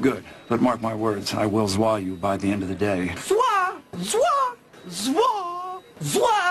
Good. But mark my words, I will zwa you by the end of the day. Zwa! Zwa! Zwa! Zwa!